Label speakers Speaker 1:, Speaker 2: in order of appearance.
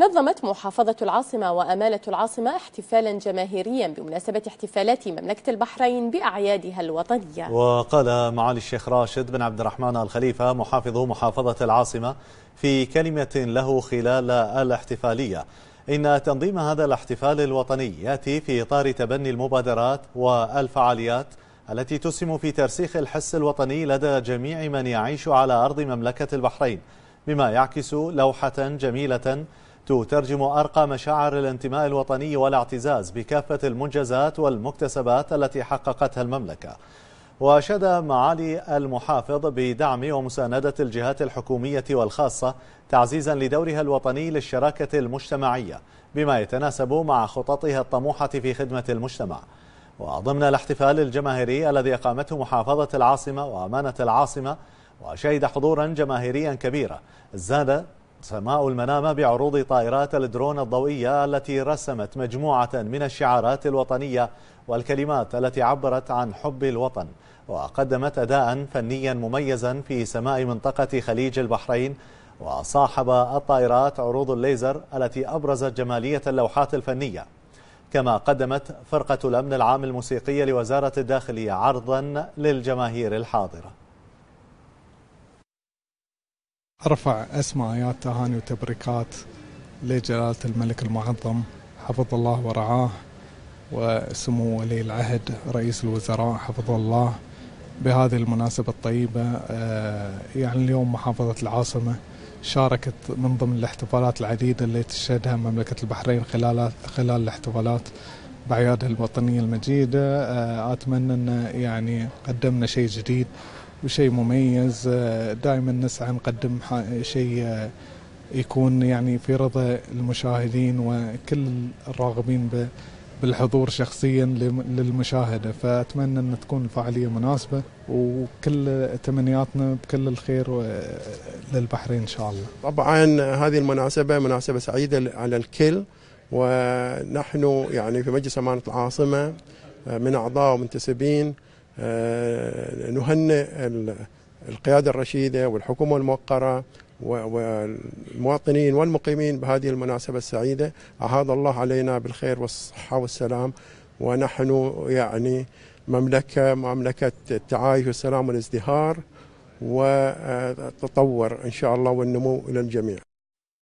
Speaker 1: نظمت محافظة العاصمة وأمانة العاصمة احتفالا جماهيريا بمناسبة احتفالات مملكة البحرين بأعيادها الوطنية.
Speaker 2: وقال معالي الشيخ راشد بن عبد الرحمن الخليفة محافظ محافظة العاصمة في كلمة له خلال الاحتفالية. إن تنظيم هذا الاحتفال الوطني يأتي في إطار تبني المبادرات والفعاليات التي تسهم في ترسيخ الحس الوطني لدى جميع من يعيش على أرض مملكة البحرين بما يعكس لوحة جميلة تترجم أرقى مشاعر الانتماء الوطني والاعتزاز بكافة المنجزات والمكتسبات التي حققتها المملكة. وأشاد معالي المحافظ بدعم ومساندة الجهات الحكومية والخاصة تعزيزا لدورها الوطني للشراكة المجتمعية بما يتناسب مع خططها الطموحة في خدمة المجتمع. وضمن الاحتفال الجماهيري الذي أقامته محافظة العاصمة وأمانة العاصمة وشهد حضورا جماهيريا كبيرا زاد سماء المنام بعروض طائرات الدرون الضوئية التي رسمت مجموعة من الشعارات الوطنية والكلمات التي عبرت عن حب الوطن وقدمت أداء فنيا مميزا في سماء منطقة خليج البحرين وصاحب الطائرات عروض الليزر التي أبرزت جمالية اللوحات الفنية. كما قدمت فرقة الأمن العام الموسيقية لوزارة الداخلية عرضا للجماهير الحاضرة.
Speaker 3: أرفع أسمى آيات تهاني وتبريكات لجلالة الملك المعظم حفظ الله ورعاه وسمو ولي العهد رئيس الوزراء حفظه الله. بهذه المناسبة الطيبة آه، يعني اليوم محافظة العاصمة شاركت من ضمن الاحتفالات العديدة اللي تشهدها مملكة البحرين خلال خلال الاحتفالات بأعيادها الوطنية المجيدة. آه، أتمنى أن يعني قدمنا شيء جديد وشيء مميز آه، دائما نسعى نقدم شيء يكون يعني في رضا المشاهدين وكل الراغبين بالحضور شخصيا للمشاهدة. فأتمنى أن تكون الفعالية مناسبة وكل تمنياتنا بكل الخير للبحرين إن شاء الله.
Speaker 4: طبعا هذه المناسبة مناسبة سعيدة على الكل ونحن يعني في مجلس أمانة العاصمة من أعضاء ومنتسبين آه، نهنئ القيادة الرشيدة والحكومة الموقرة والمواطنين والمقيمين بهذه المناسبة السعيدة. أعاد الله علينا بالخير والصحة والسلام. ونحن يعني مملكة مملكة التعايش والسلام والازدهار والتطور إن شاء الله والنمو إلى الجميع.